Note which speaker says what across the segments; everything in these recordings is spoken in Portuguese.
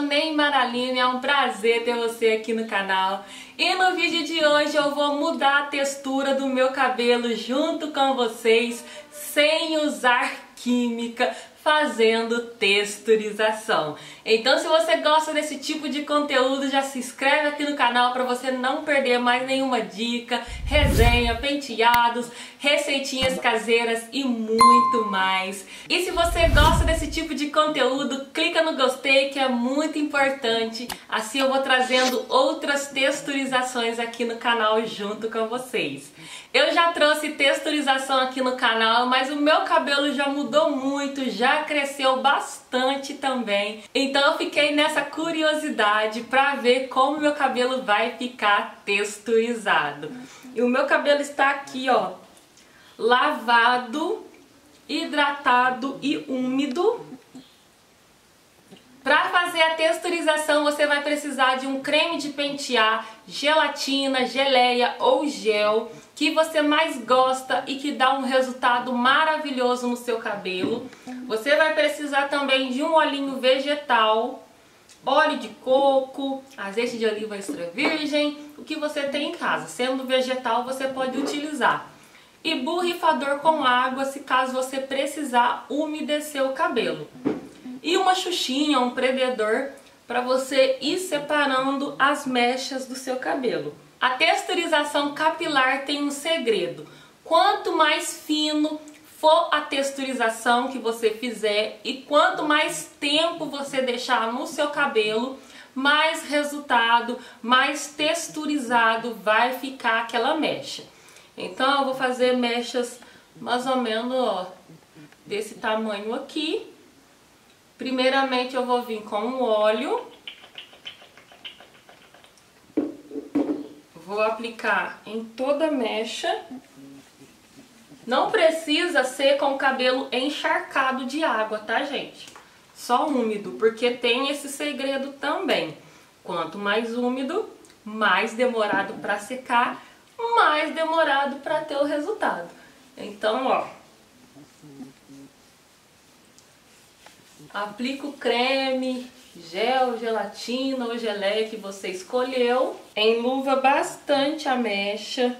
Speaker 1: sou Neymar Aline, é um prazer ter você aqui no canal. E no vídeo de hoje eu vou mudar a textura do meu cabelo junto com vocês, sem usar química, fazendo texturização. Então se você gosta desse tipo de conteúdo, já se inscreve aqui no canal para você não perder mais nenhuma dica, resenha, penteados, receitinhas caseiras e muito mais. E se você gosta desse tipo de conteúdo, clica no gostei que é muito importante. Assim eu vou trazendo outras texturizações aqui no canal junto com vocês. Eu já trouxe texturização aqui no canal, mas o meu cabelo já mudou muito, já cresceu bastante também. Então eu fiquei nessa curiosidade para ver como meu cabelo vai ficar texturizado. E o meu cabelo está aqui, ó, lavado, hidratado e úmido. Para fazer a texturização, você vai precisar de um creme de pentear, gelatina, geleia ou gel que você mais gosta e que dá um resultado maravilhoso no seu cabelo. Você vai precisar também de um olhinho vegetal, óleo de coco, azeite de oliva extra virgem, o que você tem em casa. Sendo vegetal, você pode utilizar. E borrifador com água, se caso você precisar umedecer o cabelo. E uma xuxinha, um prendedor, para você ir separando as mechas do seu cabelo. A texturização capilar tem um segredo. Quanto mais fino for a texturização que você fizer e quanto mais tempo você deixar no seu cabelo, mais resultado, mais texturizado vai ficar aquela mecha. Então eu vou fazer mechas mais ou menos ó, desse tamanho aqui. Primeiramente eu vou vir com o óleo Vou aplicar em toda a mecha. Não precisa ser com o cabelo encharcado de água, tá, gente? Só úmido, porque tem esse segredo também. Quanto mais úmido, mais demorado para secar, mais demorado para ter o resultado. Então, ó, aplica o creme, gel, gelatina ou geleia que você escolheu. Enluva bastante a mecha.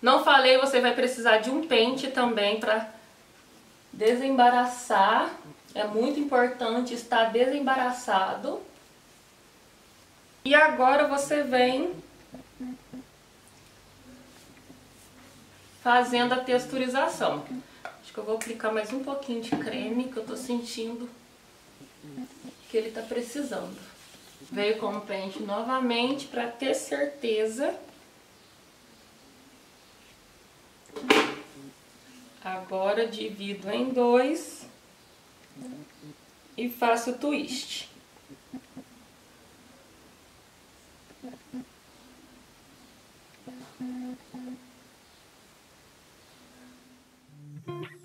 Speaker 1: Não falei, você vai precisar de um pente também para desembaraçar. É muito importante estar desembaraçado. E agora você vem fazendo a texturização. Acho que eu vou aplicar mais um pouquinho de creme que eu tô sentindo que ele está precisando. Veio com o pente novamente para ter certeza. Agora divido em dois e faço o twist. Pronto,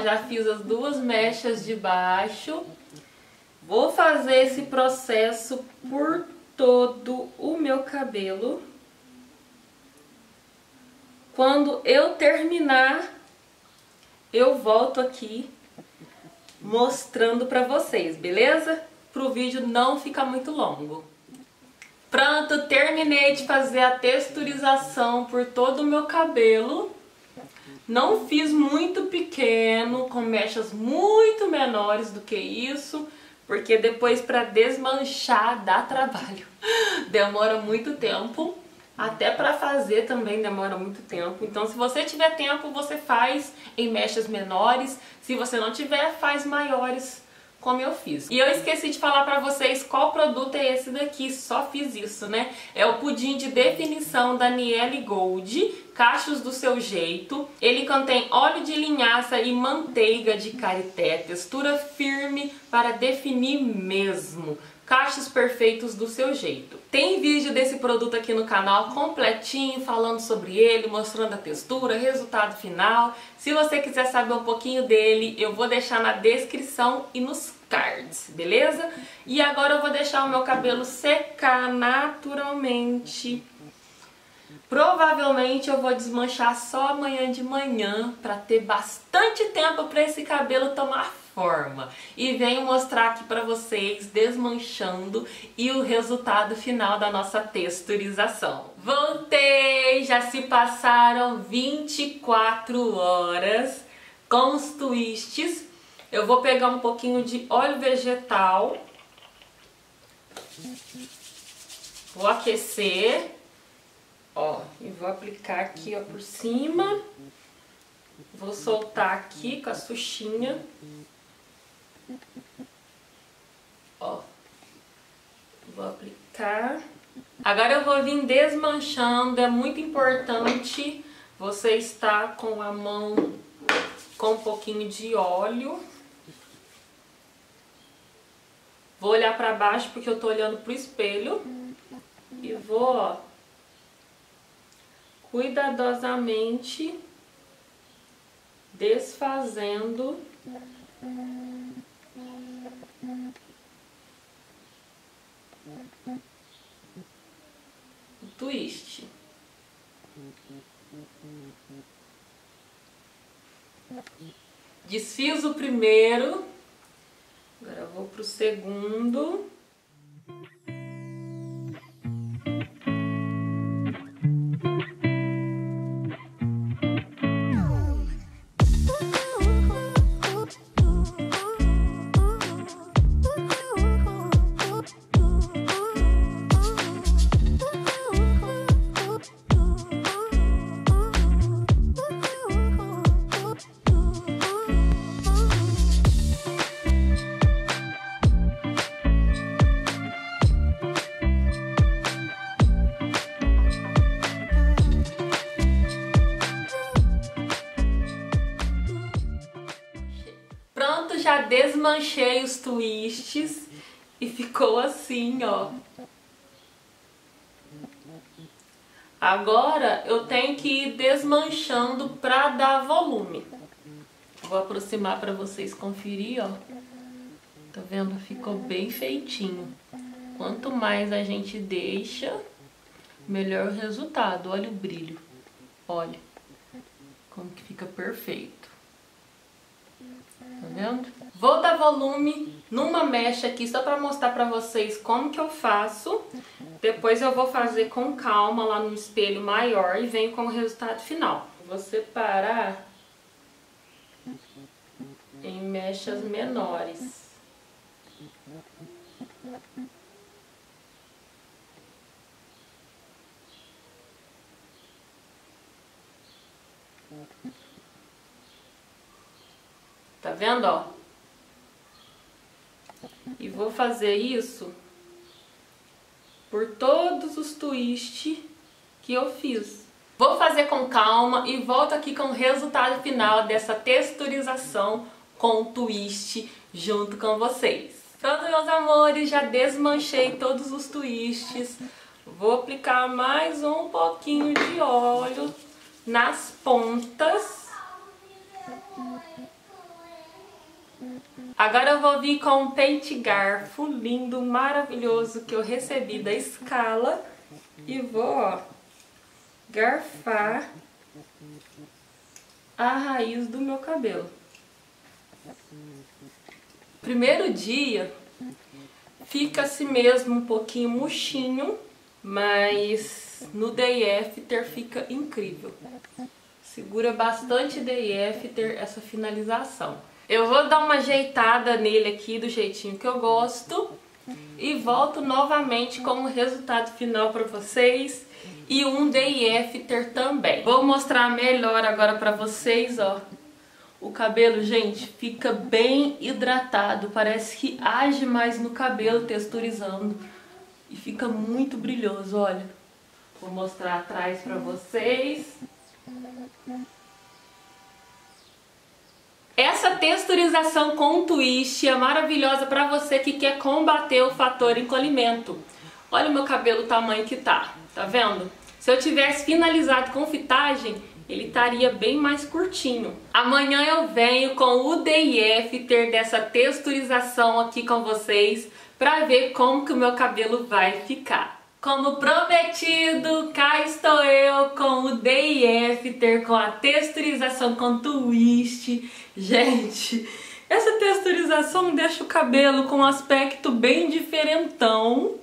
Speaker 1: já fiz as duas mechas de baixo. Vou fazer esse processo por todo o meu cabelo. Quando eu terminar, eu volto aqui mostrando pra vocês, beleza? Pro vídeo não ficar muito longo. Pronto, terminei de fazer a texturização por todo o meu cabelo. Não fiz muito pequeno, com mechas muito menores do que isso, porque depois para desmanchar dá trabalho. Demora muito tempo. Até para fazer também demora muito tempo. Então, se você tiver tempo, você faz em mechas menores. Se você não tiver, faz maiores como eu fiz. E eu esqueci de falar pra vocês qual produto é esse daqui, só fiz isso, né? É o pudim de definição da Niele Gold, Cachos do seu jeito. Ele contém óleo de linhaça e manteiga de karité, textura firme para definir mesmo. Cachos perfeitos do seu jeito. Tem vídeo desse produto aqui no canal completinho, falando sobre ele, mostrando a textura, resultado final. Se você quiser saber um pouquinho dele, eu vou deixar na descrição e nos cards, beleza? E agora eu vou deixar o meu cabelo secar naturalmente. Provavelmente eu vou desmanchar só amanhã de manhã para ter bastante tempo para esse cabelo tomar forma. E venho mostrar aqui para vocês desmanchando e o resultado final da nossa texturização. Voltei! Já se passaram 24 horas com os twists. Eu vou pegar um pouquinho de óleo vegetal. Vou aquecer. Ó, e vou aplicar aqui, ó, por cima. Vou soltar aqui com a suchinha. Ó. Vou aplicar. Agora eu vou vir desmanchando. É muito importante você estar com a mão com um pouquinho de óleo. Vou olhar pra baixo porque eu tô olhando pro espelho. E vou, ó, cuidadosamente desfazendo o twist. Desfiz o primeiro, agora vou pro segundo. Desmanchei os twists e ficou assim, ó. Agora eu tenho que ir desmanchando pra dar volume. Vou aproximar pra vocês conferir, ó. Tá vendo? Ficou bem feitinho. Quanto mais a gente deixa, melhor o resultado. Olha o brilho. Olha como que fica perfeito. Tá vendo? Vou dar volume numa mecha aqui só pra mostrar pra vocês como que eu faço. Depois eu vou fazer com calma lá no espelho maior e venho com o resultado final. Vou separar em mechas menores. Tá vendo, ó? E vou fazer isso por todos os twists que eu fiz. Vou fazer com calma e volto aqui com o resultado final dessa texturização com twist junto com vocês. Pronto, meus amores, já desmanchei todos os twists. Vou aplicar mais um pouquinho de óleo nas pontas Agora eu vou vir com um pente garfo lindo, maravilhoso que eu recebi da Scala e vou, ó, garfar a raiz do meu cabelo. Primeiro dia fica assim mesmo um pouquinho murchinho, mas no day after fica incrível. Segura bastante day after essa finalização. Eu vou dar uma ajeitada nele aqui do jeitinho que eu gosto e volto novamente com o resultado final para vocês e um day after também. Vou mostrar melhor agora para vocês, ó. O cabelo, gente, fica bem hidratado, parece que age mais no cabelo texturizando e fica muito brilhoso, olha. Vou mostrar atrás para vocês. Essa texturização com twist é maravilhosa para você que quer combater o fator encolhimento. Olha o meu cabelo o tamanho que tá, tá vendo? Se eu tivesse finalizado com fitagem, ele estaria bem mais curtinho. Amanhã eu venho com o DIF ter dessa texturização aqui com vocês para ver como que o meu cabelo vai ficar. Como prometido, cá estou eu com o DIF ter com a texturização com twist. Gente, essa texturização deixa o cabelo com um aspecto bem diferentão.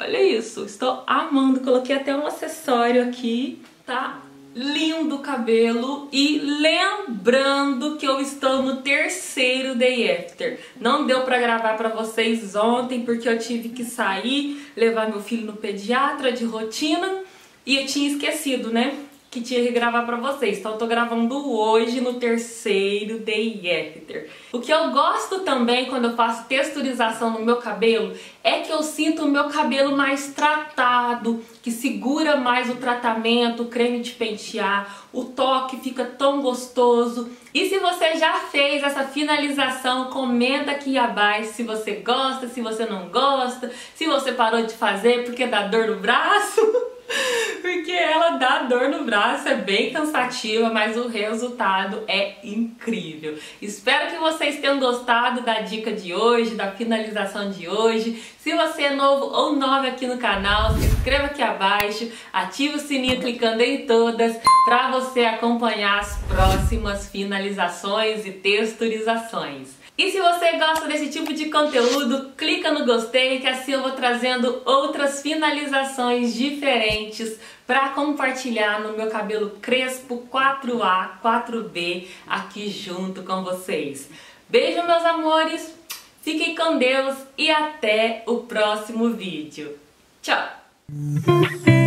Speaker 1: Olha isso, estou amando. Coloquei até um acessório aqui, tá lindo cabelo e lembrando que eu estou no terceiro day after. Não deu para gravar para vocês ontem porque eu tive que sair, levar meu filho no pediatra de rotina e eu tinha esquecido, né? Que tinha que gravar pra vocês. Então eu tô gravando hoje no terceiro day after. O que eu gosto também quando eu faço texturização no meu cabelo é que eu sinto o meu cabelo mais tratado, que segura mais o tratamento, o creme de pentear, o toque fica tão gostoso. E se você já fez essa finalização, comenta aqui abaixo se você gosta, se você não gosta, se você parou de fazer porque dá dor no braço. Porque ela dá dor no braço, é bem cansativa, mas o resultado é incrível. Espero que vocês tenham gostado da dica de hoje, da finalização de hoje. Se você é novo ou nova aqui no canal, se inscreva aqui abaixo, ative o sininho clicando em todas para você acompanhar as próximas finalizações e texturizações. E se você gosta desse tipo de conteúdo, clica no gostei que assim eu vou trazendo outras finalizações diferentes para compartilhar no meu cabelo crespo 4A, 4B aqui junto com vocês. Beijo meus amores, fiquem com Deus e até o próximo vídeo. Tchau!